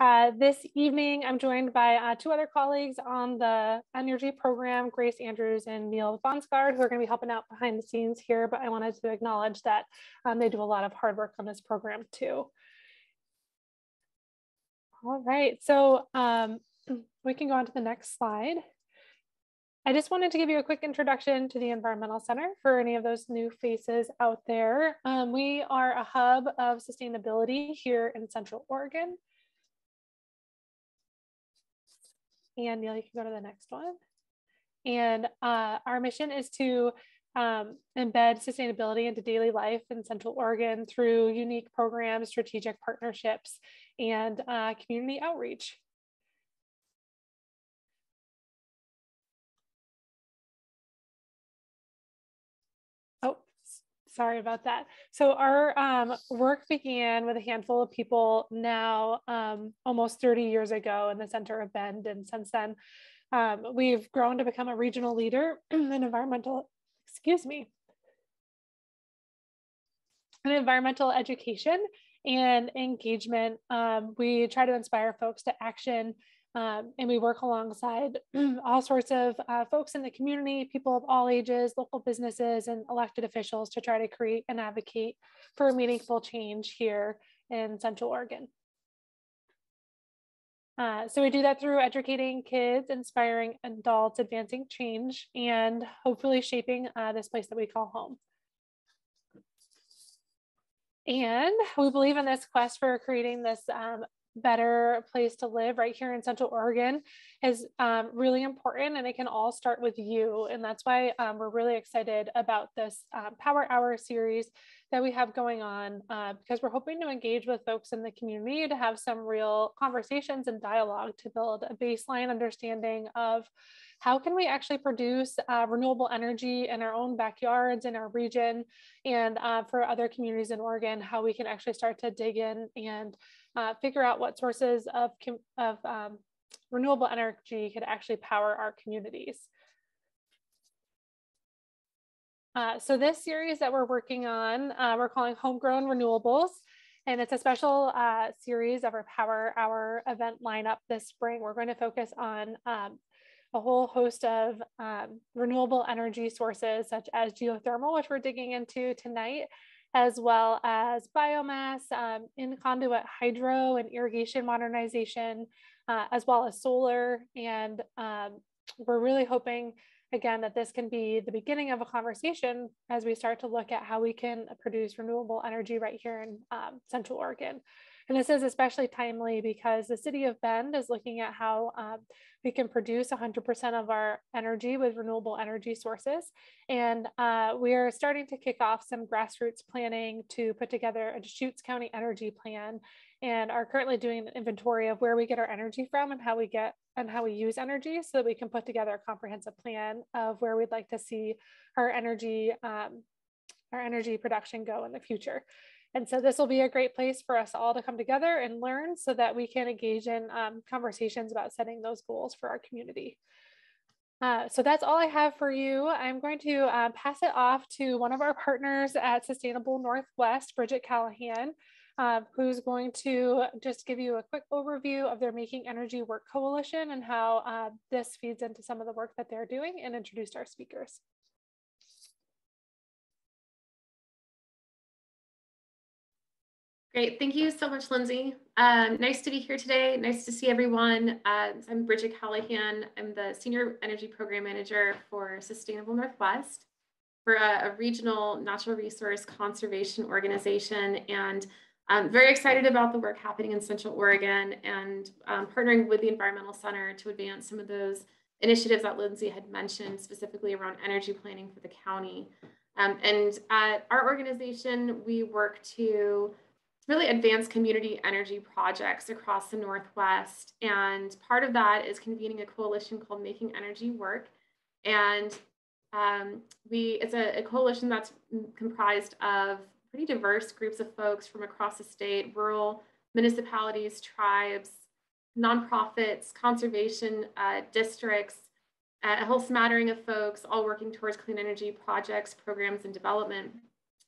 Uh, this evening, I'm joined by uh, two other colleagues on the energy program, Grace Andrews and Neil Vonsgaard, who are going to be helping out behind the scenes here, but I wanted to acknowledge that um, they do a lot of hard work on this program too. All right, so um, we can go on to the next slide. I just wanted to give you a quick introduction to the Environmental Center for any of those new faces out there. Um, we are a hub of sustainability here in Central Oregon. And Neil, you can go to the next one. And uh, our mission is to um, embed sustainability into daily life in Central Oregon through unique programs, strategic partnerships, and uh, community outreach. Sorry about that. So our um, work began with a handful of people now um, almost 30 years ago in the center of Bend. And since then, um, we've grown to become a regional leader in environmental, excuse me, in environmental education and engagement. Um, we try to inspire folks to action um, and we work alongside all sorts of uh, folks in the community, people of all ages, local businesses, and elected officials to try to create and advocate for meaningful change here in Central Oregon. Uh, so we do that through educating kids, inspiring adults, advancing change, and hopefully shaping uh, this place that we call home. And we believe in this quest for creating this um, better place to live right here in Central Oregon is um, really important and it can all start with you. And that's why um, we're really excited about this um, Power Hour series that we have going on uh, because we're hoping to engage with folks in the community to have some real conversations and dialogue to build a baseline understanding of how can we actually produce uh, renewable energy in our own backyards in our region and uh, for other communities in Oregon, how we can actually start to dig in and uh, figure out what sources of, of um, renewable energy could actually power our communities. Uh, so this series that we're working on, uh, we're calling Homegrown Renewables, and it's a special uh, series of our Power Hour event lineup this spring. We're going to focus on um, a whole host of um, renewable energy sources, such as geothermal, which we're digging into tonight, as well as biomass, um, in conduit hydro and irrigation modernization, uh, as well as solar. And um, we're really hoping, again, that this can be the beginning of a conversation as we start to look at how we can produce renewable energy right here in um, Central Oregon. And this is especially timely because the city of Bend is looking at how um, we can produce 100% of our energy with renewable energy sources. And uh, we are starting to kick off some grassroots planning to put together a Deschutes County energy plan and are currently doing an inventory of where we get our energy from and how we get and how we use energy so that we can put together a comprehensive plan of where we'd like to see our energy um, our energy production go in the future. And so this will be a great place for us all to come together and learn so that we can engage in um, conversations about setting those goals for our community. Uh, so that's all I have for you. I'm going to uh, pass it off to one of our partners at Sustainable Northwest, Bridget Callahan, uh, who's going to just give you a quick overview of their Making Energy Work Coalition and how uh, this feeds into some of the work that they're doing and introduce our speakers. Great. Thank you so much, Lindsay. Um, nice to be here today. Nice to see everyone. Uh, I'm Bridget Callahan. I'm the Senior Energy Program Manager for Sustainable Northwest. for a, a regional natural resource conservation organization. And I'm very excited about the work happening in Central Oregon and um, partnering with the Environmental Center to advance some of those initiatives that Lindsay had mentioned, specifically around energy planning for the county. Um, and at our organization, we work to really advance community energy projects across the Northwest. And part of that is convening a coalition called Making Energy Work. And um, we it's a, a, coalition that's comprised of pretty diverse groups of folks from across the state, rural municipalities, tribes, nonprofits, conservation uh, districts, a whole smattering of folks all working towards clean energy projects, programs, and development.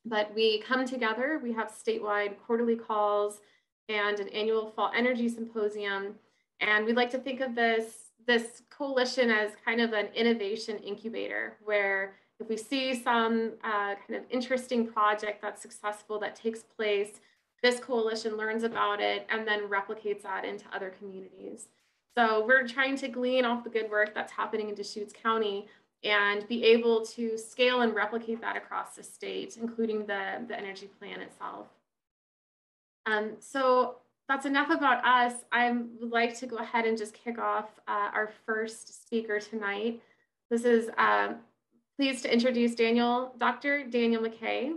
But we come together, we have statewide quarterly calls, and an annual fall energy symposium. And we like to think of this, this coalition as kind of an innovation incubator where if we see some uh, kind of interesting project that's successful that takes place, this coalition learns about it and then replicates that into other communities. So we're trying to glean off the good work that's happening in Deschutes County and be able to scale and replicate that across the state, including the, the energy plan itself. Um, so that's enough about us. I would like to go ahead and just kick off uh, our first speaker tonight. This is um, pleased to introduce Daniele, Dr. Daniele McKay.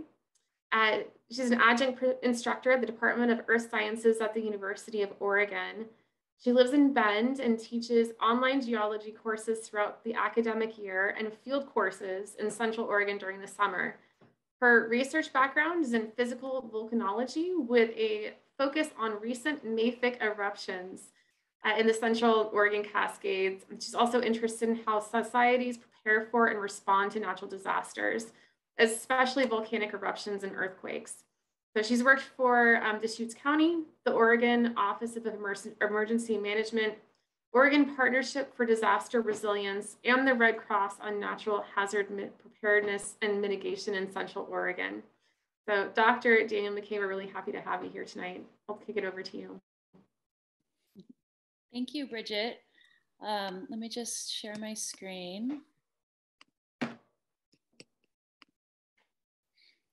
Uh, she's an adjunct instructor at the Department of Earth Sciences at the University of Oregon. She lives in Bend and teaches online geology courses throughout the academic year and field courses in Central Oregon during the summer. Her research background is in physical volcanology with a focus on recent mafic eruptions uh, in the Central Oregon Cascades. She's also interested in how societies prepare for and respond to natural disasters, especially volcanic eruptions and earthquakes. So she's worked for um, Deschutes County, the Oregon Office of Emergency Management, Oregon Partnership for Disaster Resilience, and the Red Cross on Natural Hazard Preparedness and Mitigation in Central Oregon. So Dr. Daniele McKay, we're really happy to have you here tonight. I'll kick it over to you. Thank you, Bridget. Um, let me just share my screen.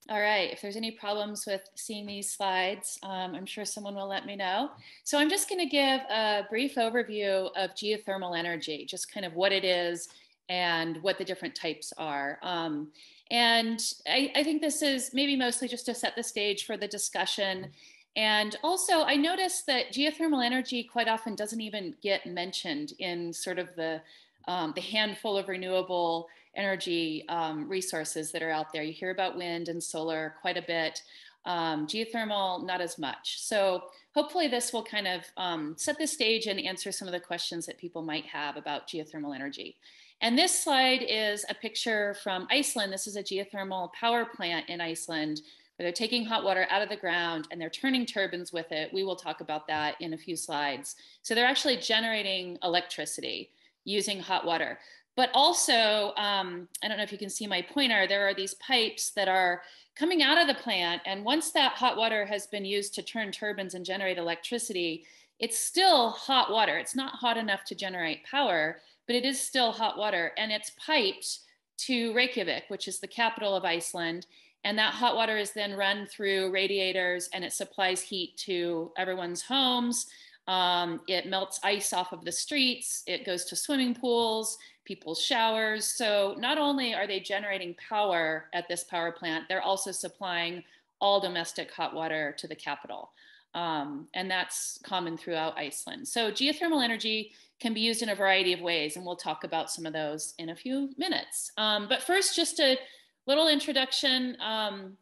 All right, if there's any problems with seeing these slides, um, I'm sure someone will let me know. So I'm just gonna give a brief overview of geothermal energy, just kind of what it is and what the different types are. Um, and I, I think this is maybe mostly just to set the stage for the discussion. And also I noticed that geothermal energy quite often doesn't even get mentioned in sort of the, um, the handful of renewable energy um, resources that are out there. You hear about wind and solar quite a bit. Um, geothermal, not as much. So hopefully this will kind of um, set the stage and answer some of the questions that people might have about geothermal energy. And this slide is a picture from Iceland. This is a geothermal power plant in Iceland where they're taking hot water out of the ground and they're turning turbines with it. We will talk about that in a few slides. So they're actually generating electricity using hot water. But also, um, I don't know if you can see my pointer, there are these pipes that are coming out of the plant. And once that hot water has been used to turn turbines and generate electricity, it's still hot water. It's not hot enough to generate power, but it is still hot water. And it's piped to Reykjavik, which is the capital of Iceland. And that hot water is then run through radiators and it supplies heat to everyone's homes. Um, it melts ice off of the streets. It goes to swimming pools people's showers. So not only are they generating power at this power plant, they're also supplying all domestic hot water to the capital. Um, and that's common throughout Iceland. So geothermal energy can be used in a variety of ways, and we'll talk about some of those in a few minutes. Um, but first, just a little introduction. Um,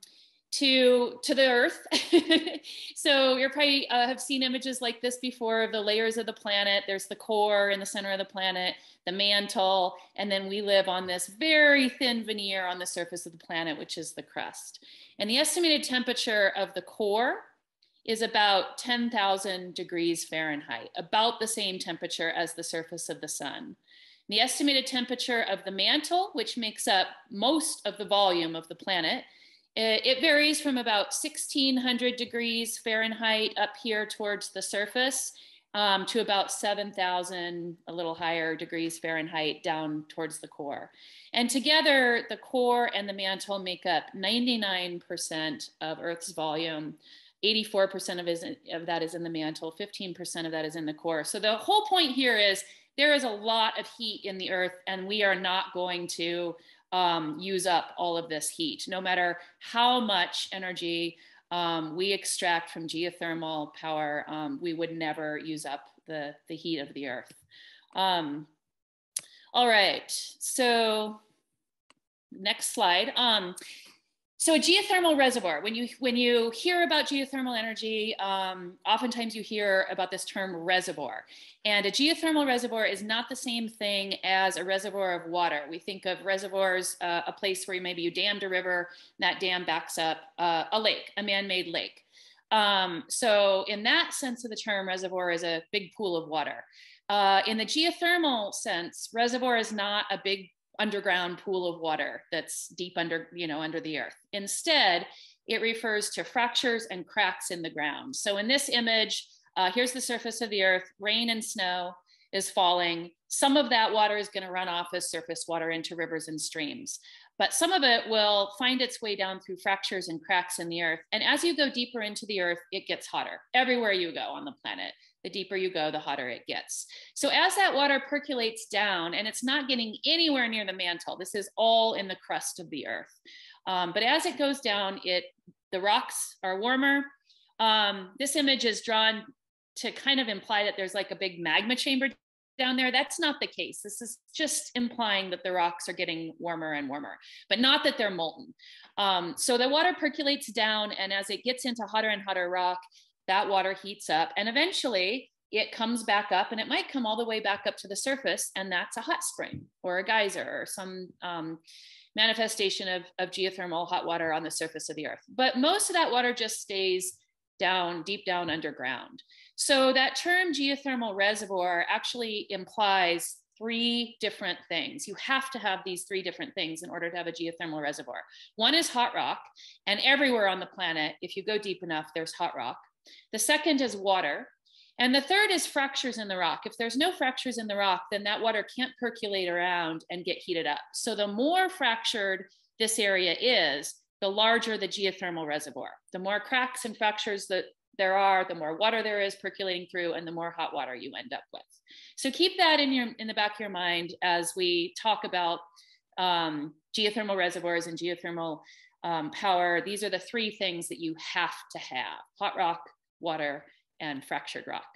to to the earth. So you're probably uh, have seen images like this before of the layers of the planet. There's the core in the center of the planet the mantle and then we live on this very thin veneer on the surface of the planet which is the crust. And the estimated temperature of the core is about 10,000 degrees Fahrenheit, about the same temperature as the surface of the sun. The estimated temperature of the mantle, which makes up most of the volume of the planet, it varies from about 1600 degrees Fahrenheit up here towards the surface um, to about 7,000, a little higher degrees Fahrenheit down towards the core. And together, the core and the mantle make up 99% of Earth's volume. 84% of, is, of that is in the mantle, 15% of that is in the core. So the whole point here is there is a lot of heat in the Earth, and we are not going to um, use up all of this heat, no matter how much energy um, we extract from geothermal power, um, we would never use up the, the heat of the earth. Um, all right, so next slide. Um, so a geothermal reservoir, when you, when you hear about geothermal energy, um, oftentimes you hear about this term reservoir. And a geothermal reservoir is not the same thing as a reservoir of water. We think of reservoirs, uh, a place where maybe you dammed a river, that dam backs up uh, a lake, a man-made lake. Um, so in that sense of the term, reservoir is a big pool of water. Uh, in the geothermal sense, reservoir is not a big underground pool of water that's deep under, you know, under the earth. Instead, it refers to fractures and cracks in the ground. So in this image, uh, here's the surface of the earth, rain and snow is falling. Some of that water is gonna run off as surface water into rivers and streams but some of it will find its way down through fractures and cracks in the earth. And as you go deeper into the earth, it gets hotter everywhere you go on the planet. The deeper you go, the hotter it gets. So as that water percolates down, and it's not getting anywhere near the mantle, this is all in the crust of the earth. Um, but as it goes down, it the rocks are warmer. Um, this image is drawn to kind of imply that there's like a big magma chamber down there. That's not the case. This is just implying that the rocks are getting warmer and warmer, but not that they're molten. Um, so the water percolates down, and as it gets into hotter and hotter rock, that water heats up, and eventually it comes back up, and it might come all the way back up to the surface, and that's a hot spring or a geyser or some um, manifestation of, of geothermal hot water on the surface of the earth. But most of that water just stays down, deep down underground. So that term geothermal reservoir actually implies three different things. You have to have these three different things in order to have a geothermal reservoir. One is hot rock, and everywhere on the planet, if you go deep enough, there's hot rock. The second is water. And the third is fractures in the rock. If there's no fractures in the rock, then that water can't percolate around and get heated up. So the more fractured this area is, the larger the geothermal reservoir. The more cracks and fractures that there are, the more water there is percolating through, and the more hot water you end up with. So keep that in your in the back of your mind as we talk about um, geothermal reservoirs and geothermal um, power. These are the three things that you have to have: hot rock, water, and fractured rock.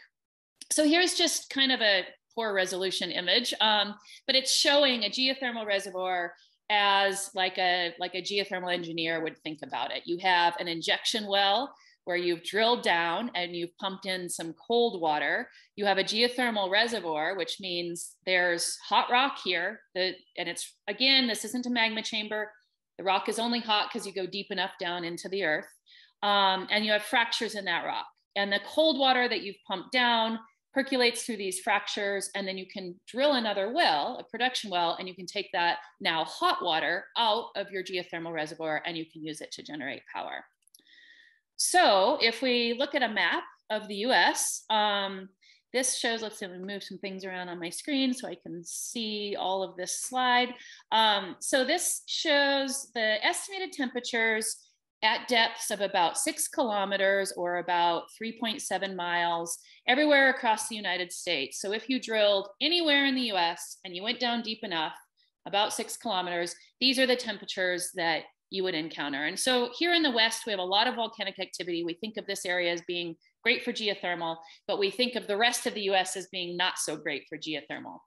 So here's just kind of a poor resolution image, um, but it's showing a geothermal reservoir as like a like a geothermal engineer would think about it. You have an injection well where you've drilled down and you've pumped in some cold water. You have a geothermal reservoir, which means there's hot rock here. That, and it's, again, this isn't a magma chamber. The rock is only hot because you go deep enough down into the earth. Um, and you have fractures in that rock. And the cold water that you've pumped down percolates through these fractures. And then you can drill another well, a production well, and you can take that now hot water out of your geothermal reservoir and you can use it to generate power. So if we look at a map of the US, um, this shows, let's see, me move some things around on my screen so I can see all of this slide. Um, so this shows the estimated temperatures at depths of about six kilometers or about 3.7 miles everywhere across the United States. So if you drilled anywhere in the US and you went down deep enough, about six kilometers, these are the temperatures that you would encounter. And so here in the West, we have a lot of volcanic activity. We think of this area as being great for geothermal, but we think of the rest of the US as being not so great for geothermal.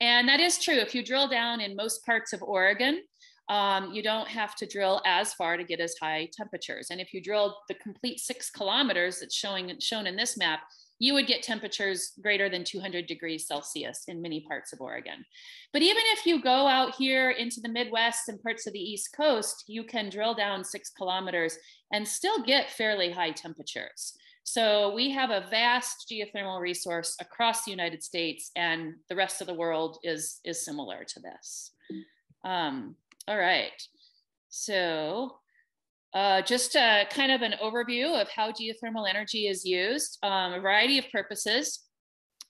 And that is true. If you drill down in most parts of Oregon, um, you don't have to drill as far to get as high temperatures. And if you drill the complete six kilometers that's showing shown in this map, you would get temperatures greater than 200 degrees Celsius in many parts of Oregon. But even if you go out here into the Midwest and parts of the East Coast, you can drill down six kilometers and still get fairly high temperatures. So we have a vast geothermal resource across the United States and the rest of the world is, is similar to this. Um, all right, so uh, just a, kind of an overview of how geothermal energy is used, um, a variety of purposes.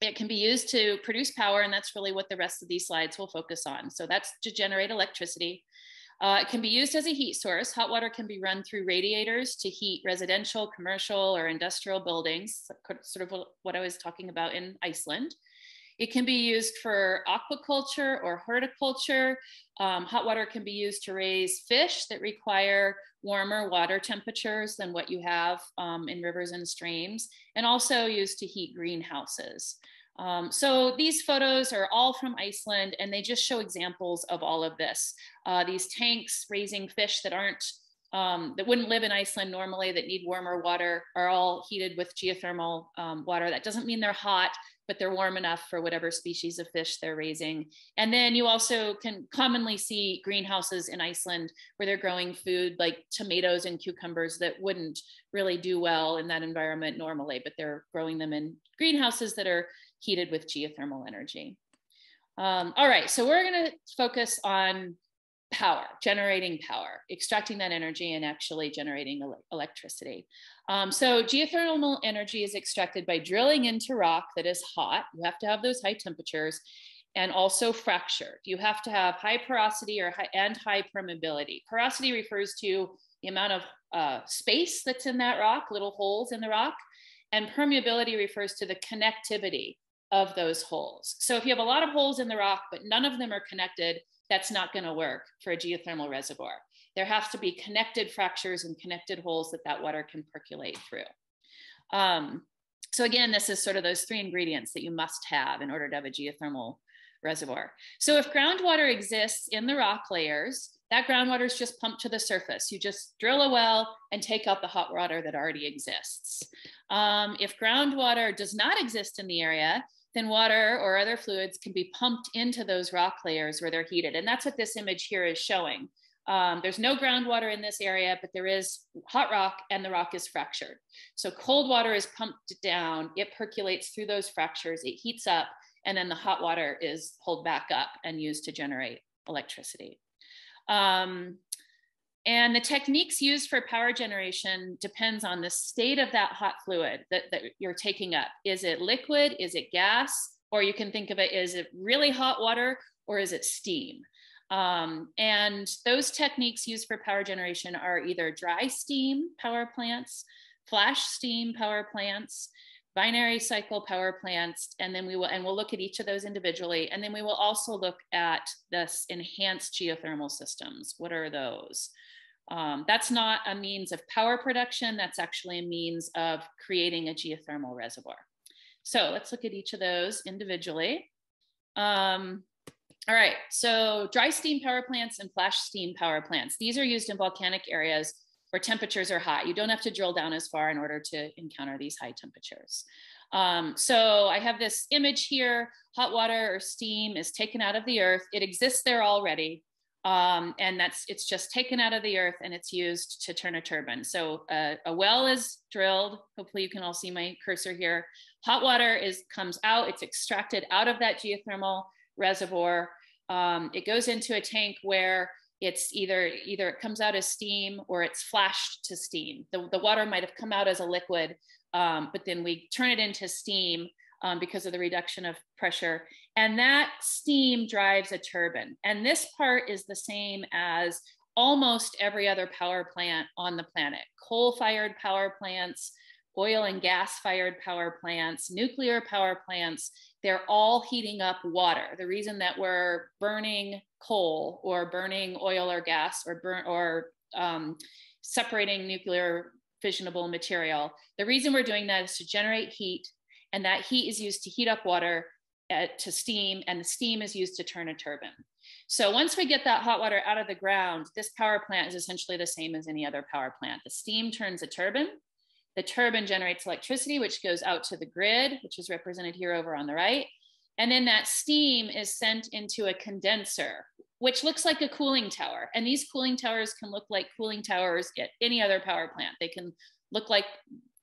It can be used to produce power, and that's really what the rest of these slides will focus on. So that's to generate electricity. Uh, it can be used as a heat source. Hot water can be run through radiators to heat residential, commercial, or industrial buildings, sort of what I was talking about in Iceland. It can be used for aquaculture or horticulture. Um, hot water can be used to raise fish that require warmer water temperatures than what you have um, in rivers and streams, and also used to heat greenhouses. Um, so these photos are all from Iceland, and they just show examples of all of this. Uh, these tanks raising fish that aren't um, that wouldn't live in Iceland normally that need warmer water are all heated with geothermal um, water. That doesn't mean they're hot, but they're warm enough for whatever species of fish they're raising. And then you also can commonly see greenhouses in Iceland where they're growing food like tomatoes and cucumbers that wouldn't really do well in that environment normally, but they're growing them in greenhouses that are heated with geothermal energy. Um, all right, so we're gonna focus on power, generating power, extracting that energy and actually generating el electricity. Um, so geothermal energy is extracted by drilling into rock that is hot. You have to have those high temperatures and also fractured. You have to have high porosity or high, and high permeability. Porosity refers to the amount of uh, space that's in that rock, little holes in the rock. And permeability refers to the connectivity of those holes. So if you have a lot of holes in the rock, but none of them are connected, that's not going to work for a geothermal reservoir. There have to be connected fractures and connected holes that that water can percolate through. Um, so again, this is sort of those three ingredients that you must have in order to have a geothermal reservoir. So if groundwater exists in the rock layers, that groundwater is just pumped to the surface. You just drill a well and take out the hot water that already exists. Um, if groundwater does not exist in the area, then water or other fluids can be pumped into those rock layers where they're heated. And that's what this image here is showing. Um, there's no groundwater in this area, but there is hot rock and the rock is fractured. So cold water is pumped down, it percolates through those fractures, it heats up, and then the hot water is pulled back up and used to generate electricity. Um, and the techniques used for power generation depends on the state of that hot fluid that, that you're taking up. Is it liquid? Is it gas? Or you can think of it, is it really hot water or is it steam? Um, and those techniques used for power generation are either dry steam power plants, flash steam power plants, binary cycle power plants, and then we will, and we'll look at each of those individually. And then we will also look at this enhanced geothermal systems. What are those? Um, that's not a means of power production, that's actually a means of creating a geothermal reservoir. So let's look at each of those individually. Um, all right, so dry steam power plants and flash steam power plants. These are used in volcanic areas where temperatures are high. You don't have to drill down as far in order to encounter these high temperatures. Um, so I have this image here, hot water or steam is taken out of the earth. It exists there already um, and that's it's just taken out of the earth and it's used to turn a turbine. So uh, a well is drilled. Hopefully you can all see my cursor here. Hot water is comes out. It's extracted out of that geothermal reservoir. Um, it goes into a tank where it's either either it comes out as steam or it's flashed to steam. The, the water might have come out as a liquid, um, but then we turn it into steam um, because of the reduction of pressure. And that steam drives a turbine. And this part is the same as almost every other power plant on the planet coal fired power plants, oil and gas fired power plants, nuclear power plants. They're all heating up water. The reason that we're burning coal or burning oil or gas or burn or um, separating nuclear fissionable material, the reason we're doing that is to generate heat and that heat is used to heat up water at, uh, to steam, and the steam is used to turn a turbine. So once we get that hot water out of the ground, this power plant is essentially the same as any other power plant. The steam turns a turbine. The turbine generates electricity, which goes out to the grid, which is represented here over on the right. And then that steam is sent into a condenser, which looks like a cooling tower. And these cooling towers can look like cooling towers at any other power plant. They can look like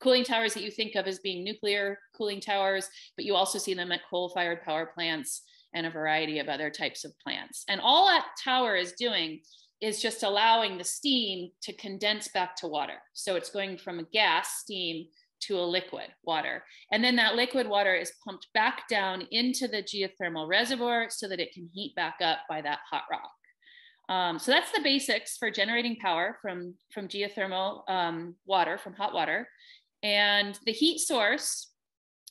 cooling towers that you think of as being nuclear cooling towers, but you also see them at coal fired power plants and a variety of other types of plants. And all that tower is doing is just allowing the steam to condense back to water. So it's going from a gas, steam, to a liquid water. And then that liquid water is pumped back down into the geothermal reservoir so that it can heat back up by that hot rock. Um, so that's the basics for generating power from, from geothermal um, water, from hot water. And the heat source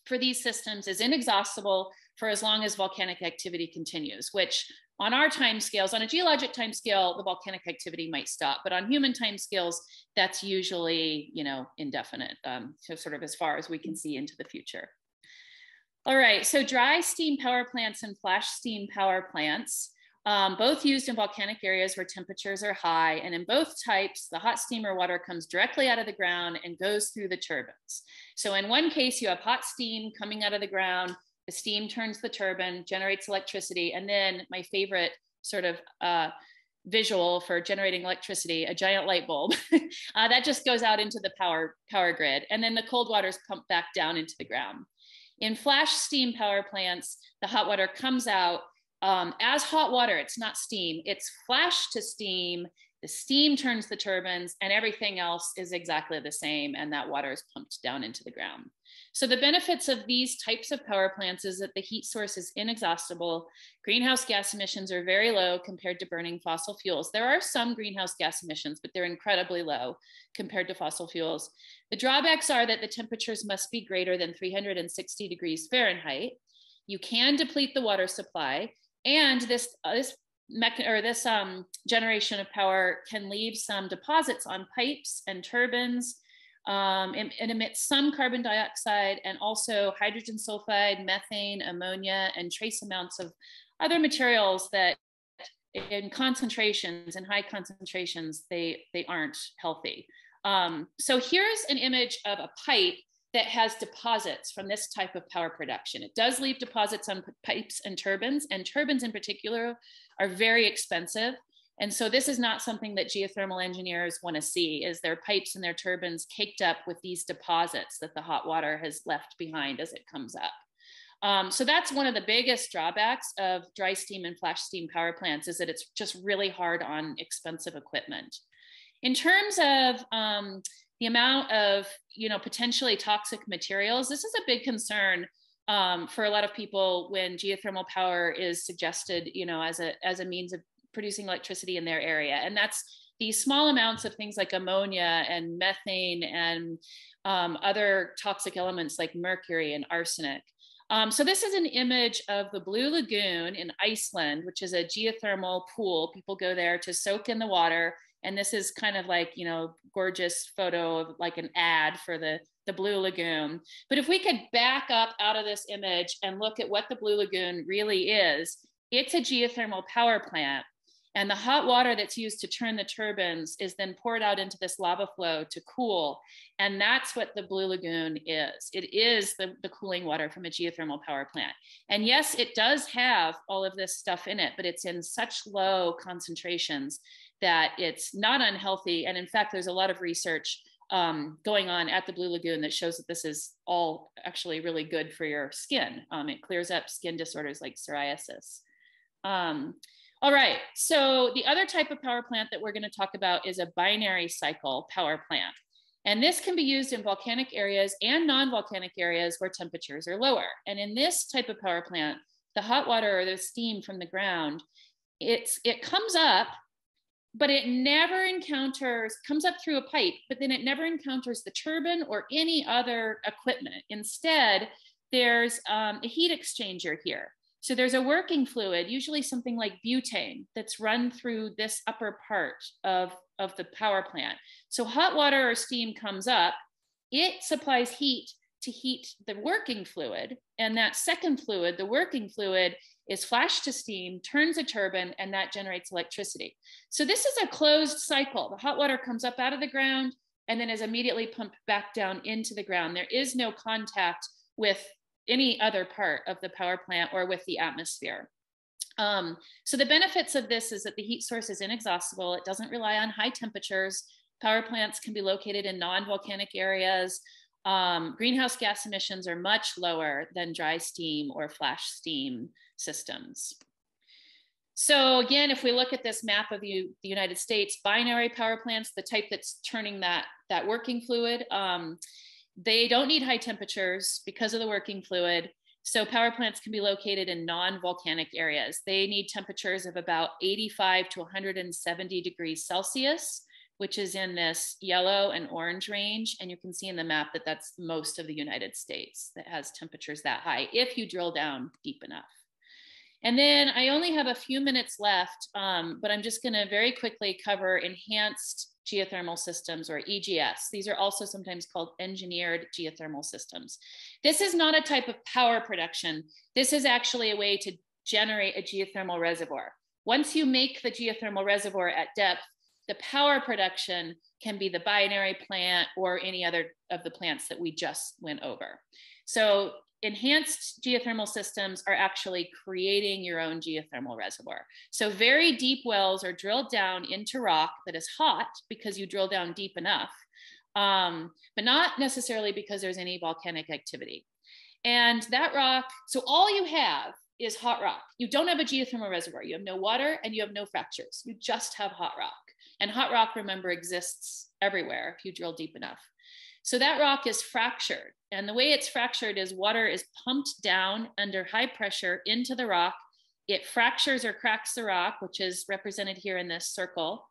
for these systems is inexhaustible for as long as volcanic activity continues, which on our time scales, on a geologic time scale, the volcanic activity might stop, but on human time scales, that's usually, you know, indefinite, um, so sort of as far as we can see into the future. All right, so dry steam power plants and flash steam power plants um, both used in volcanic areas where temperatures are high. And in both types, the hot steam or water comes directly out of the ground and goes through the turbines. So in one case, you have hot steam coming out of the ground, the steam turns the turbine, generates electricity, and then my favorite sort of uh, visual for generating electricity, a giant light bulb. uh, that just goes out into the power, power grid. And then the cold water is pumped back down into the ground. In flash steam power plants, the hot water comes out um, as hot water. It's not steam, it's flash to steam. The steam turns the turbines and everything else is exactly the same. And that water is pumped down into the ground. So the benefits of these types of power plants is that the heat source is inexhaustible. Greenhouse gas emissions are very low compared to burning fossil fuels. There are some greenhouse gas emissions, but they're incredibly low compared to fossil fuels. The drawbacks are that the temperatures must be greater than 360 degrees Fahrenheit. You can deplete the water supply, and this, uh, this or this um, generation of power can leave some deposits on pipes and turbines um, it, it, emits some carbon dioxide and also hydrogen sulfide, methane, ammonia, and trace amounts of other materials that in concentrations, in high concentrations, they, they aren't healthy. Um, so here's an image of a pipe that has deposits from this type of power production. It does leave deposits on pipes and turbines, and turbines in particular are very expensive. And so this is not something that geothermal engineers want to see is their pipes and their turbines caked up with these deposits that the hot water has left behind as it comes up. Um, so that's one of the biggest drawbacks of dry steam and flash steam power plants is that it's just really hard on expensive equipment. In terms of um, the amount of you know potentially toxic materials, this is a big concern um, for a lot of people when geothermal power is suggested, you know, as a as a means of producing electricity in their area. And that's these small amounts of things like ammonia and methane and um, other toxic elements like mercury and arsenic. Um, so this is an image of the Blue Lagoon in Iceland, which is a geothermal pool. People go there to soak in the water. And this is kind of like, you know, gorgeous photo of like an ad for the, the Blue Lagoon. But if we could back up out of this image and look at what the Blue Lagoon really is, it's a geothermal power plant and the hot water that's used to turn the turbines is then poured out into this lava flow to cool. And that's what the Blue Lagoon is. It is the, the cooling water from a geothermal power plant. And yes, it does have all of this stuff in it, but it's in such low concentrations that it's not unhealthy. And in fact, there's a lot of research um, going on at the Blue Lagoon that shows that this is all actually really good for your skin. Um, it clears up skin disorders like psoriasis. Um, all right, so the other type of power plant that we're gonna talk about is a binary cycle power plant. And this can be used in volcanic areas and non-volcanic areas where temperatures are lower. And in this type of power plant, the hot water or the steam from the ground, it's, it comes up, but it never encounters, comes up through a pipe, but then it never encounters the turbine or any other equipment. Instead, there's um, a heat exchanger here. So there's a working fluid, usually something like butane, that's run through this upper part of, of the power plant. So hot water or steam comes up, it supplies heat to heat the working fluid. And that second fluid, the working fluid, is flashed to steam, turns a turbine, and that generates electricity. So this is a closed cycle. The hot water comes up out of the ground and then is immediately pumped back down into the ground. There is no contact with any other part of the power plant or with the atmosphere. Um, so the benefits of this is that the heat source is inexhaustible. It doesn't rely on high temperatures. Power plants can be located in non-volcanic areas. Um, greenhouse gas emissions are much lower than dry steam or flash steam systems. So again, if we look at this map of the, United States, binary power plants, the type that's turning that, that working fluid, um, they don't need high temperatures because of the working fluid. So power plants can be located in non-volcanic areas. They need temperatures of about 85 to 170 degrees Celsius, which is in this yellow and orange range. And you can see in the map that that's most of the United States that has temperatures that high if you drill down deep enough. And then I only have a few minutes left, um, but I'm just gonna very quickly cover enhanced geothermal systems or EGS. These are also sometimes called engineered geothermal systems. This is not a type of power production. This is actually a way to generate a geothermal reservoir. Once you make the geothermal reservoir at depth, the power production can be the binary plant or any other of the plants that we just went over. So enhanced geothermal systems are actually creating your own geothermal reservoir. So very deep wells are drilled down into rock that is hot because you drill down deep enough, um, but not necessarily because there's any volcanic activity. And that rock, so all you have is hot rock. You don't have a geothermal reservoir. You have no water and you have no fractures. You just have hot rock. And hot rock, remember, exists everywhere if you drill deep enough. So that rock is fractured. And the way it's fractured is water is pumped down under high pressure into the rock. It fractures or cracks the rock, which is represented here in this circle.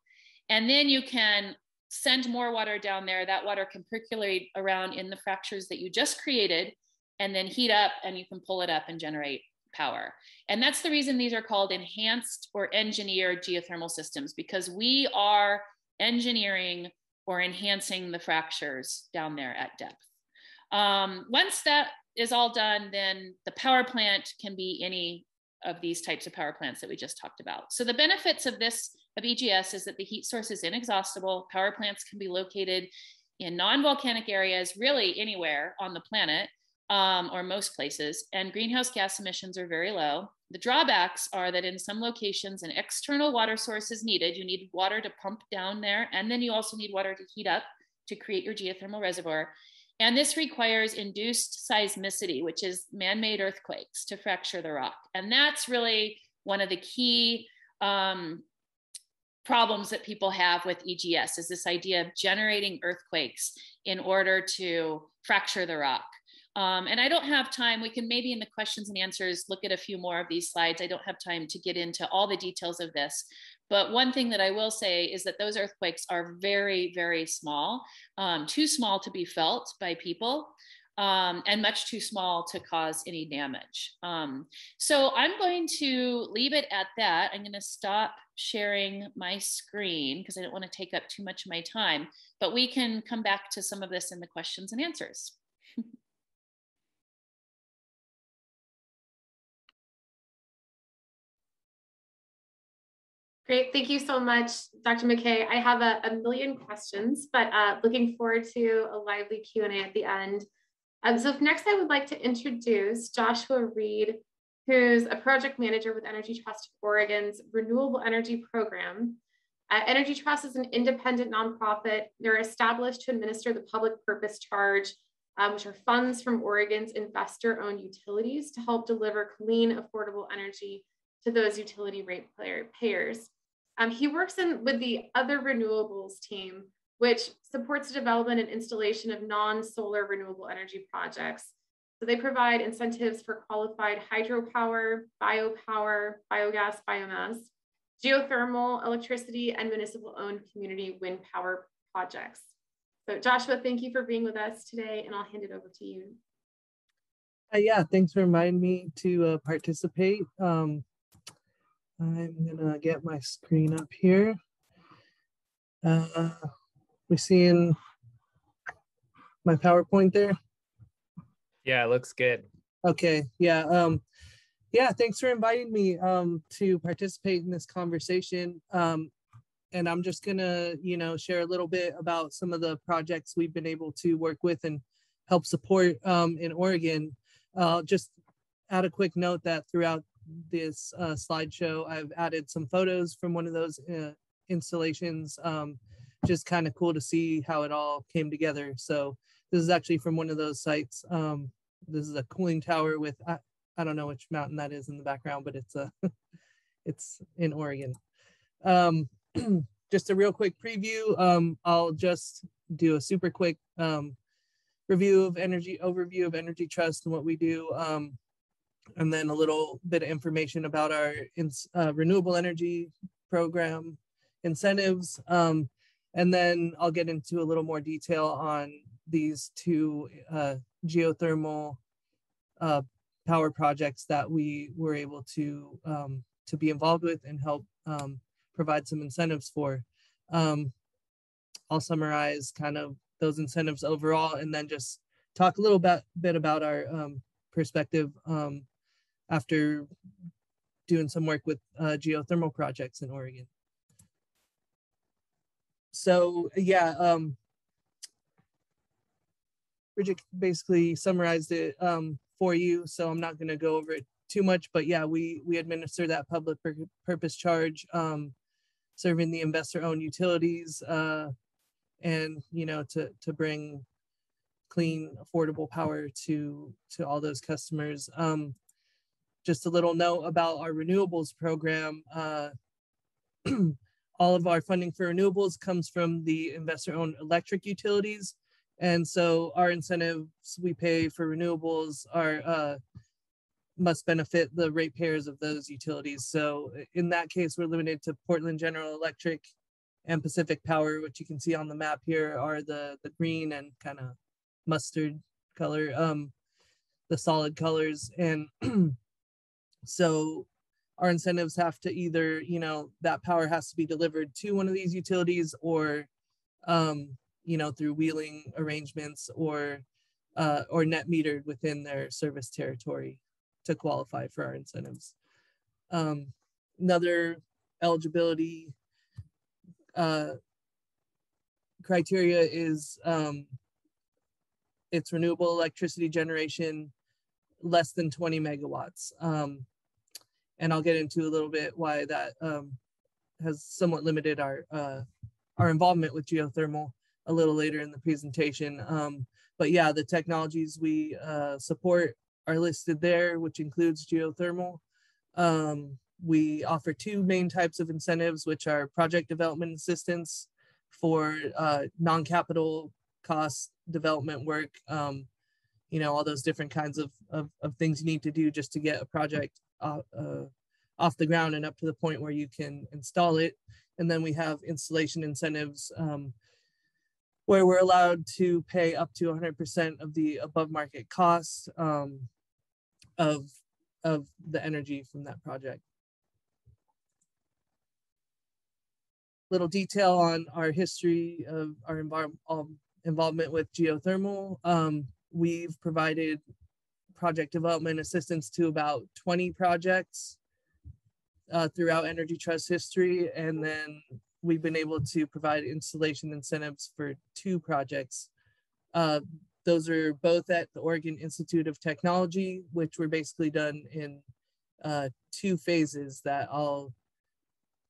And then you can send more water down there. That water can percolate around in the fractures that you just created and then heat up and you can pull it up and generate power. And that's the reason these are called enhanced or engineered geothermal systems because we are engineering or enhancing the fractures down there at depth. Um, once that is all done, then the power plant can be any of these types of power plants that we just talked about. So the benefits of this, of EGS is that the heat source is inexhaustible. Power plants can be located in non-volcanic areas, really anywhere on the planet um, or most places, and greenhouse gas emissions are very low. The drawbacks are that in some locations, an external water source is needed. You need water to pump down there, and then you also need water to heat up to create your geothermal reservoir. And this requires induced seismicity, which is man made earthquakes to fracture the rock. And that's really one of the key um, problems that people have with EGS is this idea of generating earthquakes in order to fracture the rock. Um, and I don't have time. We can maybe in the questions and answers look at a few more of these slides. I don't have time to get into all the details of this. But one thing that I will say is that those earthquakes are very, very small, um, too small to be felt by people. Um, and much too small to cause any damage. Um, so I'm going to leave it at that. I'm going to stop sharing my screen because I don't want to take up too much of my time, but we can come back to some of this in the questions and answers. Great, thank you so much, Dr. McKay. I have a, a million questions, but uh, looking forward to a lively Q&A at the end. Um, so next I would like to introduce Joshua Reed, who's a project manager with Energy Trust of Oregon's Renewable Energy Program. Uh, Energy Trust is an independent nonprofit. They're established to administer the public purpose charge, um, which are funds from Oregon's investor-owned utilities to help deliver clean, affordable energy to those utility rate payers. Um, he works in with the other renewables team, which supports the development and installation of non-solar renewable energy projects. So they provide incentives for qualified hydropower, biopower, biogas, biomass, geothermal, electricity, and municipal-owned community wind power projects. So Joshua, thank you for being with us today, and I'll hand it over to you. Uh, yeah, thanks for reminding me to uh, participate. Um, I'm gonna get my screen up here. Uh, we seeing my PowerPoint there? Yeah, it looks good. Okay, yeah. Um, yeah, thanks for inviting me um, to participate in this conversation. Um, and I'm just gonna, you know, share a little bit about some of the projects we've been able to work with and help support um, in Oregon. Uh, just add a quick note that throughout this uh, slideshow, I've added some photos from one of those uh, installations. Um, just kind of cool to see how it all came together. So this is actually from one of those sites. Um, this is a cooling tower with, I, I don't know which mountain that is in the background, but it's a, it's in Oregon. Um, just a real quick preview. Um, I'll just do a super quick um, review of energy overview of Energy Trust and what we do. Um, and then a little bit of information about our uh, renewable energy program incentives. Um, and then I'll get into a little more detail on these two uh, geothermal uh, power projects that we were able to, um, to be involved with and help um, provide some incentives for. Um, I'll summarize kind of those incentives overall and then just talk a little bit, bit about our um, perspective um, after doing some work with uh, geothermal projects in Oregon. So yeah, um, Bridget basically summarized it um, for you, so I'm not going to go over it too much. But yeah, we we administer that public pur purpose charge, um, serving the investor-owned utilities, uh, and you know to to bring clean, affordable power to to all those customers. Um, just a little note about our renewables program. Uh, all of our funding for renewables comes from the investor-owned electric utilities. And so our incentives we pay for renewables are uh, must benefit the ratepayers of those utilities. So in that case, we're limited to Portland General Electric and Pacific Power, which you can see on the map here are the, the green and kind of mustard color, um, the solid colors. And so our incentives have to either, you know, that power has to be delivered to one of these utilities or, um, you know, through wheeling arrangements or, uh, or net metered within their service territory to qualify for our incentives. Um, another eligibility uh, criteria is um, it's renewable electricity generation less than 20 megawatts. Um, and I'll get into a little bit why that um, has somewhat limited our uh, our involvement with geothermal a little later in the presentation. Um, but yeah, the technologies we uh, support are listed there, which includes geothermal. Um, we offer two main types of incentives, which are project development assistance for uh, non-capital cost development work. Um, you know, all those different kinds of, of, of, things you need to do just to get a project uh, off the ground and up to the point where you can install it. And then we have installation incentives um, where we're allowed to pay up to 100% of the above market cost um, of, of the energy from that project. Little detail on our history of our um, involvement with geothermal. Um, we've provided project development assistance to about 20 projects uh, throughout Energy Trust history. And then we've been able to provide installation incentives for two projects. Uh, those are both at the Oregon Institute of Technology, which were basically done in uh, two phases that I'll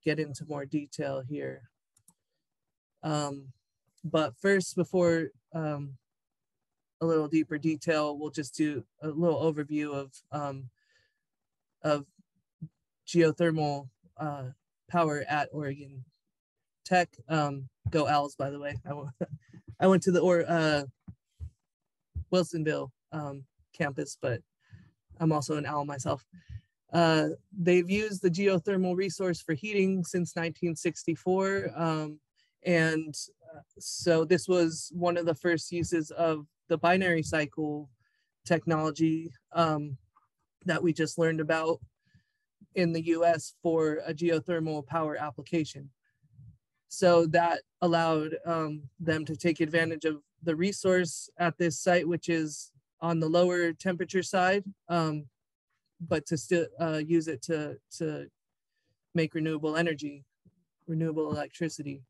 get into more detail here. Um, but first, before um, a little deeper detail, we'll just do a little overview of um, of geothermal uh, power at Oregon Tech. Um, go Owls, by the way. I went, to the or uh, Wilsonville um, campus, but I'm also an owl myself. Uh, they've used the geothermal resource for heating since 1964. Um, and uh, so this was one of the first uses of the binary cycle technology um, that we just learned about in the US for a geothermal power application. So that allowed um, them to take advantage of the resource at this site, which is on the lower temperature side, um, but to still uh, use it to, to make renewable energy, renewable electricity.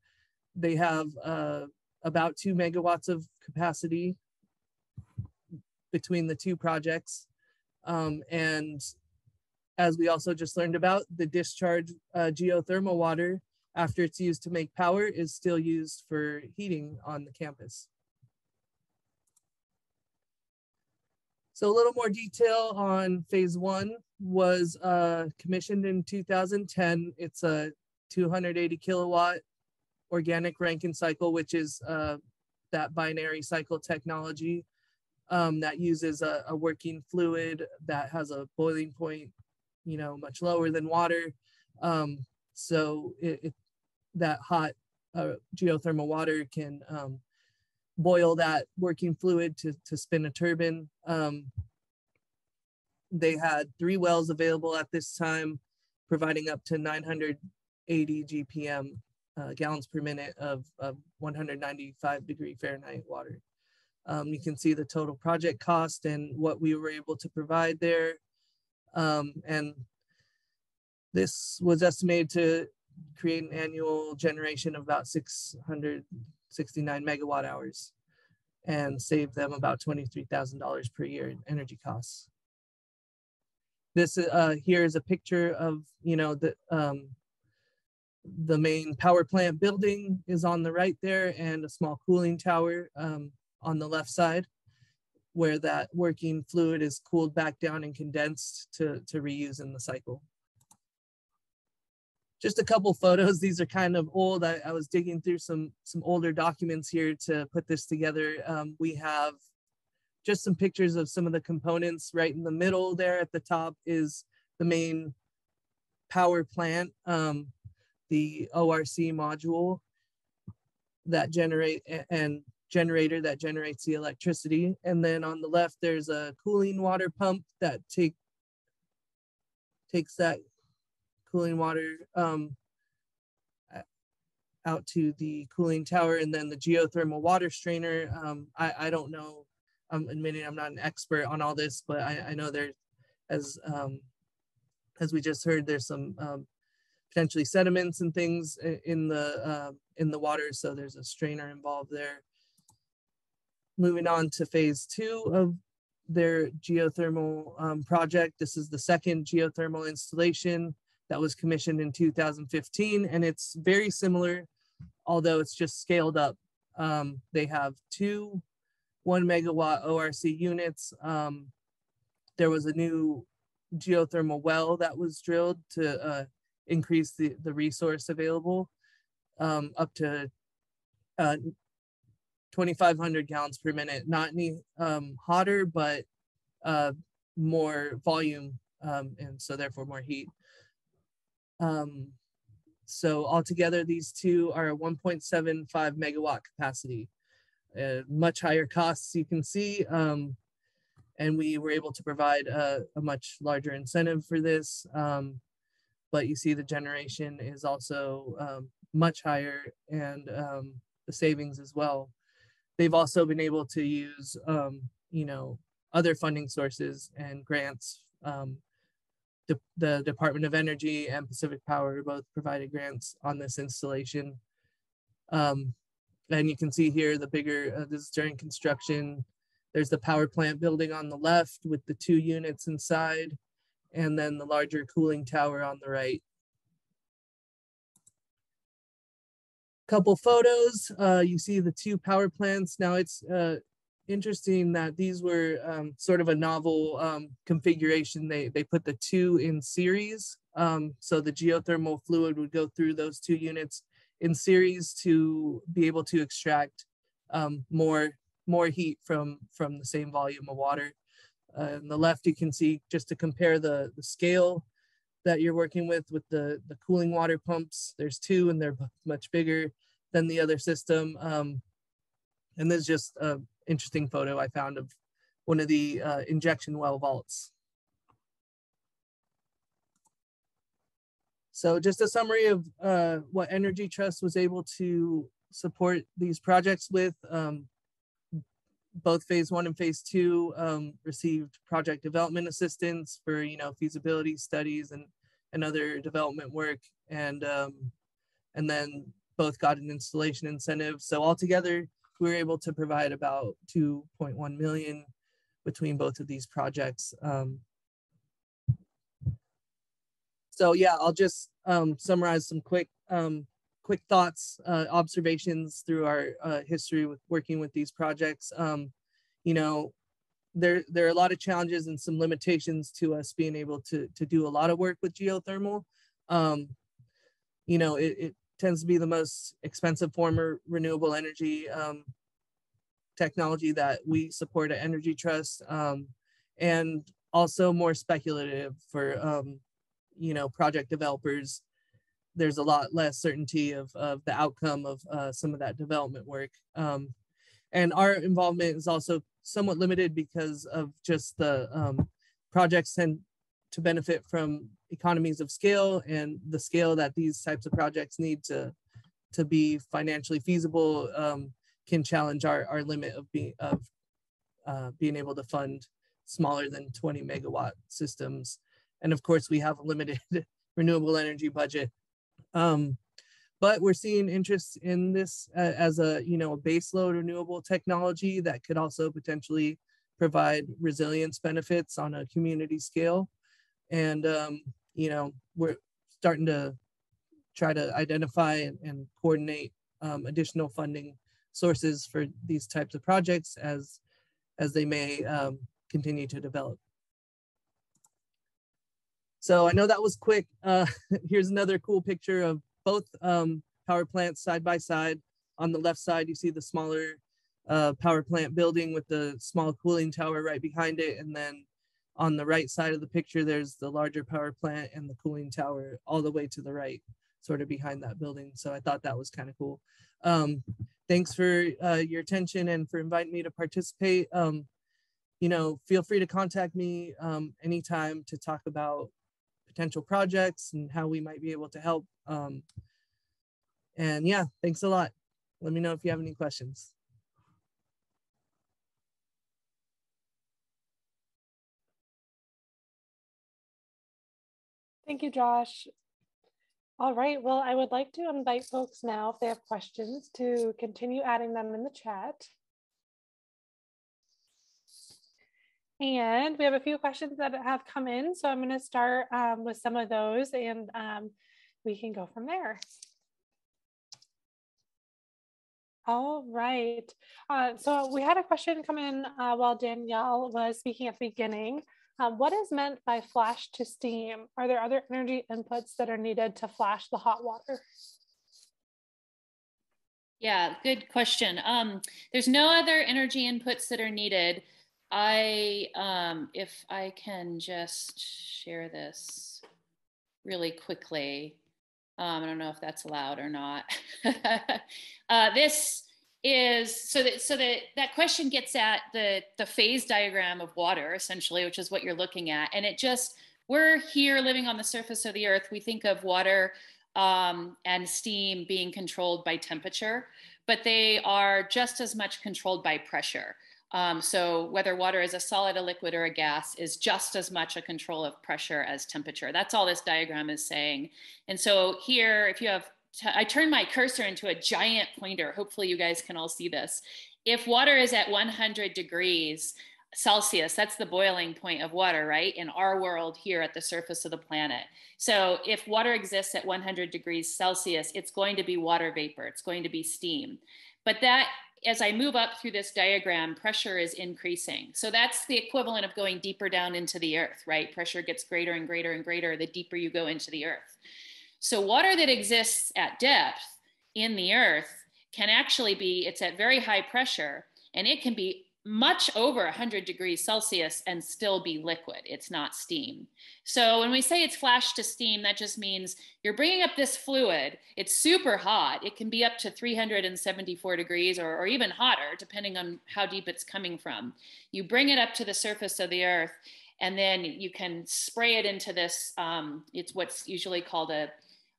They have uh, about two megawatts of capacity between the two projects. Um, and as we also just learned about, the discharge uh, geothermal water after it's used to make power is still used for heating on the campus. So a little more detail on phase one was uh, commissioned in 2010. It's a 280 kilowatt organic Rankine cycle, which is uh, that binary cycle technology um, that uses a, a, working fluid that has a boiling point, you know, much lower than water. Um, so it, it, that hot uh, geothermal water can um, boil that working fluid to, to spin a turbine. Um, they had three wells available at this time, providing up to 980 GPM uh, gallons per minute of, of 195 degree Fahrenheit water. Um, you can see the total project cost and what we were able to provide there. Um, and this was estimated to create an annual generation of about 669 megawatt hours. and save them about $23,000 per year in energy costs. This uh, here is a picture of, you know, the, um, the main power plant building is on the right there and a small cooling tower um, on the left side where that working fluid is cooled back down and condensed to, to reuse in the cycle. Just a couple photos. These are kind of old. I, I was digging through some, some older documents here to put this together. Um, we have just some pictures of some of the components right in the middle there at the top is the main power plant. Um, the ORC module that generate and generator that generates the electricity. And then on the left, there's a cooling water pump that take takes that cooling water um, out to the cooling tower and then the geothermal water strainer. Um, I, I don't know, I'm admitting I'm not an expert on all this, but I, I know there's, as, um, as we just heard, there's some um, potentially sediments and things in the uh, in the water. So there's a strainer involved there. Moving on to phase two of their geothermal um, project. This is the second geothermal installation that was commissioned in 2015, and it's very similar, although it's just scaled up. Um, they have two one megawatt ORC units. Um, there was a new geothermal well that was drilled to uh, increase the, the resource available um, up to uh, 2,500 gallons per minute. Not any um, hotter, but uh, more volume, um, and so therefore more heat. Um, so altogether, these two are a 1.75 megawatt capacity. Uh, much higher costs, you can see. Um, and we were able to provide a, a much larger incentive for this. Um, but you see the generation is also um, much higher and um, the savings as well. They've also been able to use, um, you know, other funding sources and grants. Um, the, the Department of Energy and Pacific Power both provided grants on this installation. Um, and you can see here the bigger, uh, this is during construction. There's the power plant building on the left with the two units inside and then the larger cooling tower on the right. Couple photos, uh, you see the two power plants. Now it's uh, interesting that these were um, sort of a novel um, configuration. They, they put the two in series. Um, so the geothermal fluid would go through those two units in series to be able to extract um, more, more heat from, from the same volume of water. Uh, on the left, you can see just to compare the, the scale that you're working with with the, the cooling water pumps. There's two and they're much bigger than the other system. Um, and there's just an interesting photo I found of one of the uh, injection well vaults. So just a summary of uh, what Energy Trust was able to support these projects with. Um, both phase one and phase two um, received project development assistance for you know feasibility studies and and other development work and um, and then both got an installation incentive so altogether we were able to provide about 2.1 million between both of these projects um, so yeah i'll just um, summarize some quick um, quick thoughts, uh, observations through our uh, history with working with these projects. Um, you know, there there are a lot of challenges and some limitations to us being able to to do a lot of work with geothermal. Um, you know, it, it tends to be the most expensive form of renewable energy um, technology that we support at Energy Trust, um, and also more speculative for um, you know project developers there's a lot less certainty of, of the outcome of uh, some of that development work. Um, and our involvement is also somewhat limited because of just the um, projects tend to benefit from economies of scale and the scale that these types of projects need to to be financially feasible um, can challenge our, our limit of being of uh, being able to fund smaller than 20 megawatt systems. And of course, we have a limited renewable energy budget um, but we're seeing interest in this uh, as a you know a baseload renewable technology that could also potentially provide resilience benefits on a community scale and um, you know we're starting to try to identify and, and coordinate um, additional funding sources for these types of projects as as they may um, continue to develop. So I know that was quick. Uh, here's another cool picture of both um, power plants side by side. On the left side, you see the smaller uh, power plant building with the small cooling tower right behind it. And then on the right side of the picture, there's the larger power plant and the cooling tower all the way to the right, sort of behind that building. So I thought that was kind of cool. Um, thanks for uh, your attention and for inviting me to participate. Um, you know, feel free to contact me um, anytime to talk about potential projects and how we might be able to help. Um, and yeah, thanks a lot. Let me know if you have any questions. Thank you, Josh. All right, well, I would like to invite folks now, if they have questions, to continue adding them in the chat. And we have a few questions that have come in, so I'm gonna start um, with some of those and um, we can go from there. All right, uh, so we had a question come in uh, while Daniele was speaking at the beginning. Um, what is meant by flash to steam? Are there other energy inputs that are needed to flash the hot water? Yeah, good question. Um, there's no other energy inputs that are needed. I, um, if I can just share this really quickly. Um, I don't know if that's allowed or not. uh, this is so that so that that question gets at the the phase diagram of water essentially which is what you're looking at and it just we're here living on the surface of the earth we think of water um, and steam being controlled by temperature but they are just as much controlled by pressure um, so whether water is a solid a liquid or a gas is just as much a control of pressure as temperature that's all this diagram is saying and so here if you have I turn my cursor into a giant pointer. Hopefully you guys can all see this. If water is at 100 degrees Celsius, that's the boiling point of water, right? In our world here at the surface of the planet. So if water exists at 100 degrees Celsius, it's going to be water vapor. It's going to be steam. But that as I move up through this diagram, pressure is increasing. So that's the equivalent of going deeper down into the earth, right? Pressure gets greater and greater and greater the deeper you go into the earth. So water that exists at depth in the earth can actually be, it's at very high pressure and it can be much over 100 degrees Celsius and still be liquid. It's not steam. So when we say it's flash to steam, that just means you're bringing up this fluid. It's super hot. It can be up to 374 degrees or, or even hotter, depending on how deep it's coming from. You bring it up to the surface of the earth, and then you can spray it into this. Um, it's what's usually called a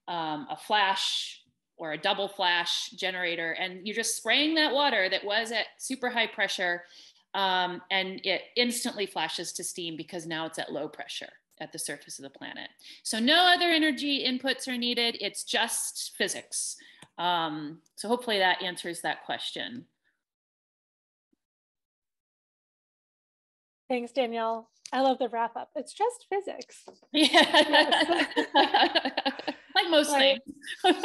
um, a flash or a double flash generator, and you're just spraying that water that was at super high pressure, um, and it instantly flashes to steam because now it's at low pressure at the surface of the planet. So no other energy inputs are needed. It's just physics. Um, so hopefully that answers that question. Thanks, Daniele. I love the wrap up. It's just physics. Yeah. most My- things.